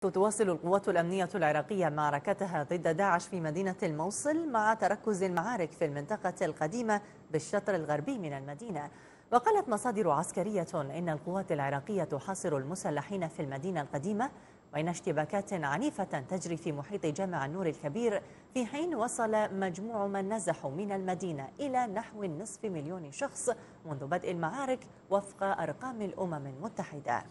تواصل القوات الأمنية العراقية معركتها ضد داعش في مدينة الموصل مع تركز المعارك في المنطقة القديمة بالشطر الغربي من المدينة. وقالت مصادر عسكرية إن القوات العراقية تحاصر المسلحين في المدينة القديمة وإن اشتباكات عنيفة تجري في محيط جامع النور الكبير في حين وصل مجموع من نزحوا من المدينة إلى نحو نصف مليون شخص منذ بدء المعارك وفق أرقام الأمم المتحدة.